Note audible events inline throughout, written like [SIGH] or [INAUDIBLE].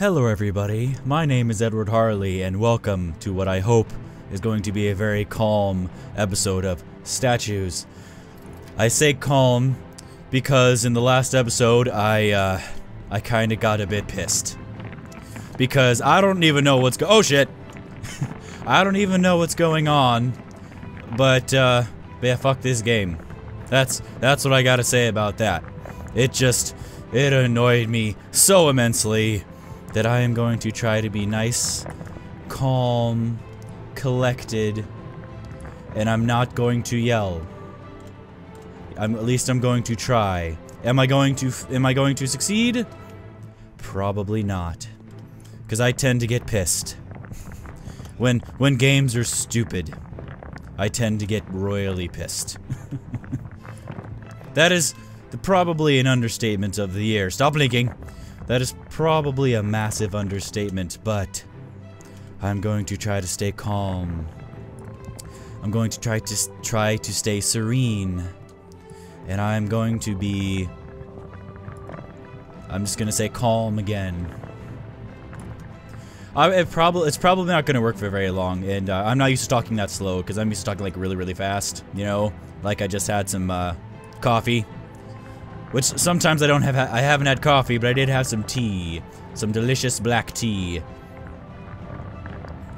Hello, everybody. My name is Edward Harley, and welcome to what I hope is going to be a very calm episode of Statues. I say calm because in the last episode, I, uh, I kinda got a bit pissed. Because I don't even know what's go- oh shit! [LAUGHS] I don't even know what's going on, but, uh, yeah, fuck this game. That's, that's what I gotta say about that. It just, it annoyed me so immensely that I am going to try to be nice, calm, collected, and I'm not going to yell. I'm, at least I'm going to try. Am I going to am I going to succeed? Probably not. Cuz I tend to get pissed. when when games are stupid, I tend to get royally pissed. [LAUGHS] that is the, probably an understatement of the year. Stop blinking. That is probably a massive understatement, but I'm going to try to stay calm. I'm going to try to try to stay serene. And I'm going to be I'm just going to say calm again. I, it probably it's probably not going to work for very long, and uh, I'm not used to talking that slow because I'm used to talking like really really fast. You know, like I just had some uh, coffee, which sometimes I don't have. I haven't had coffee, but I did have some tea, some delicious black tea.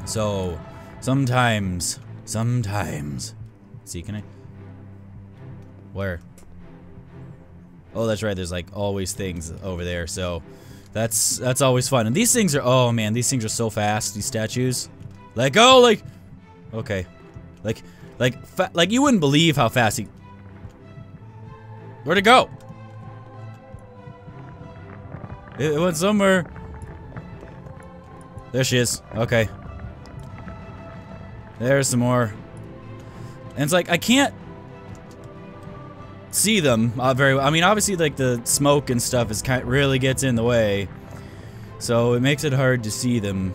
So, sometimes, sometimes. See, can I? Where? Oh, that's right. There's like always things over there. So, that's that's always fun. And these things are oh man, these things are so fast. These statues. Let go, like. Okay, like like like you wouldn't believe how fast he. Where'd it go? It went somewhere. There she is. Okay. There's some more. And it's like, I can't see them uh, very well. I mean, obviously, like, the smoke and stuff is kind really gets in the way. So, it makes it hard to see them.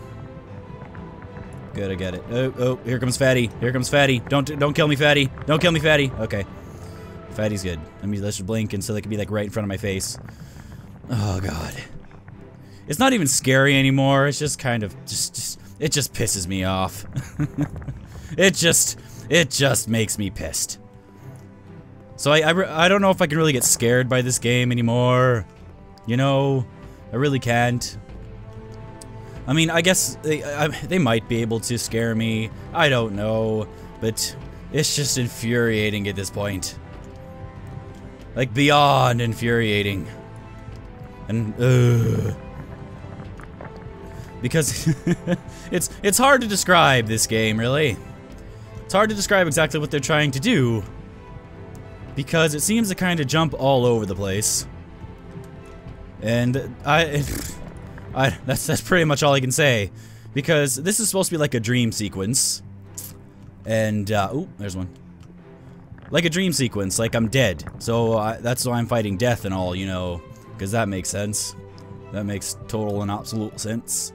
Good, I get it. Oh, oh, here comes Fatty. Here comes Fatty. Don't, don't kill me, Fatty. Don't kill me, Fatty. Okay. Fatty's good. Let me, let's just blink and so they can be, like, right in front of my face. Oh, God. It's not even scary anymore. It's just kind of, just, just it just pisses me off. [LAUGHS] it just, it just makes me pissed. So I, I, I don't know if I can really get scared by this game anymore. You know, I really can't. I mean, I guess they, I, they might be able to scare me. I don't know. But it's just infuriating at this point. Like, beyond infuriating. And, ugh because [LAUGHS] it's it's hard to describe this game, really. It's hard to describe exactly what they're trying to do because it seems to kind of jump all over the place. And I [LAUGHS] I that's that's pretty much all I can say because this is supposed to be like a dream sequence. And uh oh, there's one. Like a dream sequence, like I'm dead. So uh, that's why I'm fighting death and all, you know, because that makes sense. That makes total and absolute sense.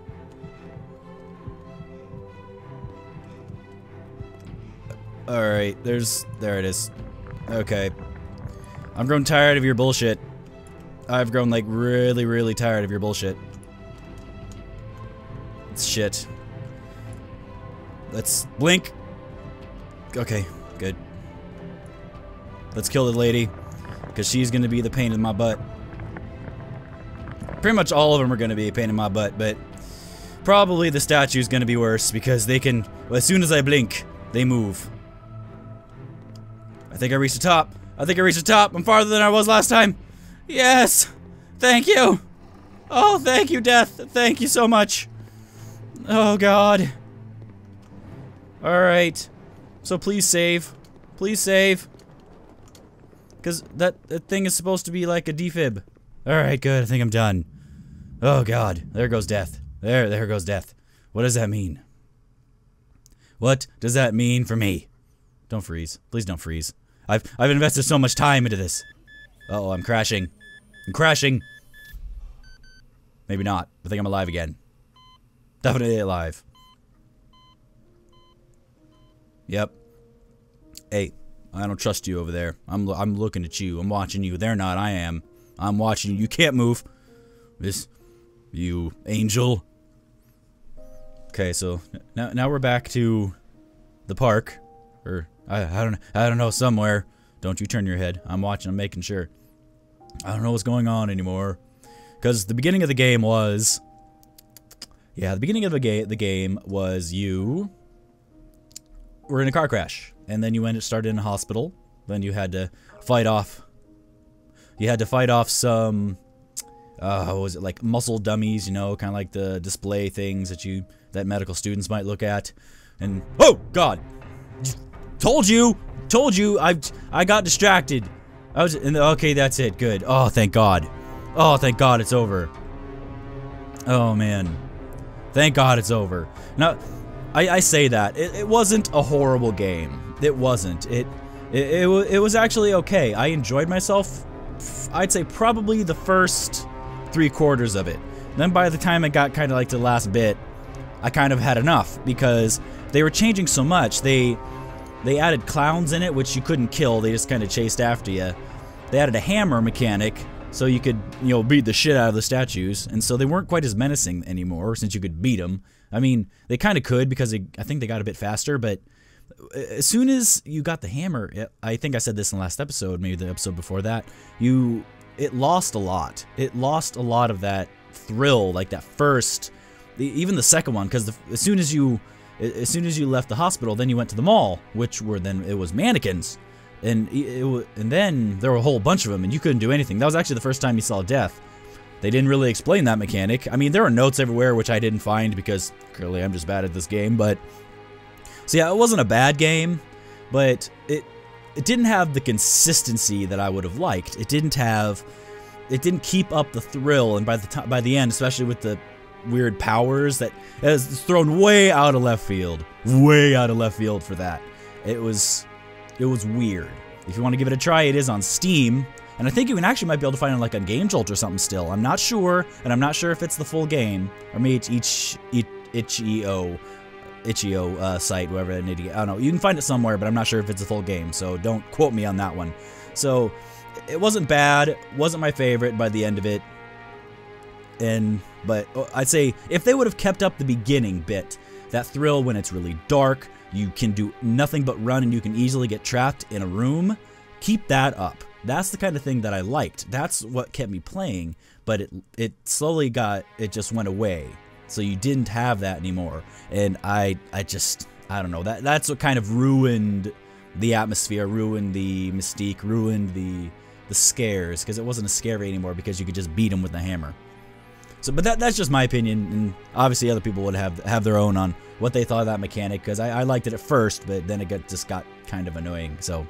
Alright, there's... There it is. Okay. I've grown tired of your bullshit. I've grown, like, really, really tired of your bullshit. It's shit. Let's blink. Okay, good. Let's kill the lady. Because she's going to be the pain in my butt. Pretty much all of them are going to be a pain in my butt, but... Probably the statue's going to be worse, because they can... Well, as soon as I blink, they move. I think I reached the top. I think I reached the top. I'm farther than I was last time. Yes. Thank you. Oh, thank you, Death. Thank you so much. Oh, God. Alright. So please save. Please save. Because that, that thing is supposed to be like a defib. Alright, good. I think I'm done. Oh, God. There goes Death. There, there goes Death. What does that mean? What does that mean for me? Don't freeze. Please don't freeze. I've I've invested so much time into this. Oh, I'm crashing. I'm crashing. Maybe not. I think I'm alive again. Definitely alive. Yep. Hey, I don't trust you over there. I'm I'm looking at you. I'm watching you. They're not. I am. I'm watching you. You can't move. This you angel. Okay, so now now we're back to the park, or I I don't I don't know somewhere. Don't you turn your head. I'm watching. I'm making sure. I don't know what's going on anymore, because the beginning of the game was. Yeah, the beginning of the game the game was you were in a car crash, and then you went started in a hospital. Then you had to fight off. You had to fight off some uh, was it like muscle dummies, you know, kind of like the display things that you that medical students might look at. And oh god, told you, told you, I I got distracted. I was the, okay. That's it. Good. Oh, thank God. Oh, thank God it's over. Oh man, thank God it's over. Now, I, I say that it, it wasn't a horrible game. It wasn't. It it, it, it was actually okay. I enjoyed myself. I'd say probably the first three quarters of it. Then by the time it got kind of like the last bit, I kind of had enough because they were changing so much. They they added clowns in it, which you couldn't kill. They just kind of chased after you. They added a hammer mechanic, so you could you know beat the shit out of the statues, and so they weren't quite as menacing anymore since you could beat them. I mean, they kind of could because they, I think they got a bit faster, but uh, as soon as you got the hammer, I think I said this in the last episode, maybe the episode before that, you it lost a lot. It lost a lot of that thrill, like that first, even the second one, because as soon as you, as soon as you left the hospital, then you went to the mall, which were then it was mannequins, and it, and then there were a whole bunch of them, and you couldn't do anything. That was actually the first time you saw death. They didn't really explain that mechanic. I mean, there are notes everywhere, which I didn't find because clearly I'm just bad at this game, but so yeah, it wasn't a bad game, but it it didn't have the consistency that I would have liked. It didn't have, it didn't keep up the thrill, and by the time, by the end, especially with the weird powers that is thrown way out of left field, way out of left field for that. It was, it was weird. If you want to give it a try, it is on Steam, and I think you can actually might be able to find it like on Game Jolt or something still. I'm not sure, and I'm not sure if it's the full game, or maybe it's each, each itch.io itch.io uh, site, whoever an idiot. I don't know. You can find it somewhere, but I'm not sure if it's a full game, so don't quote me on that one. So it wasn't bad, wasn't my favorite by the end of it. And but uh, I'd say if they would have kept up the beginning bit, that thrill when it's really dark, you can do nothing but run and you can easily get trapped in a room, keep that up. That's the kind of thing that I liked. That's what kept me playing, but it it slowly got it just went away so you didn't have that anymore. And I I just I don't know. That that's what kind of ruined the atmosphere, ruined the mystique, ruined the the scares because it wasn't a scary anymore because you could just beat them with the hammer. So, but that that's just my opinion, and obviously other people would have have their own on what they thought of that mechanic because I, I liked it at first, but then it got, just got kind of annoying. So,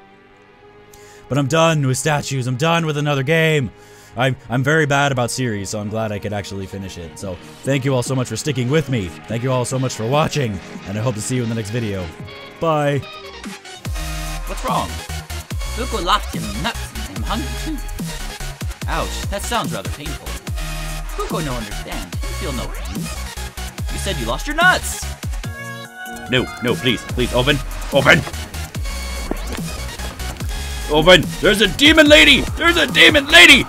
but I'm done with statues. I'm done with another game. I'm, I'm very bad about series, so I'm glad I could actually finish it. So thank you all so much for sticking with me. Thank you all so much for watching, and I hope to see you in the next video. Bye. What's wrong? Fuko locked him nuts I'm hungry too. Ouch, that sounds rather painful. Fuko no understand. You feel no pain. You said you lost your nuts! No, no, please, please, open, open! Open! There's a demon lady! There's a demon lady!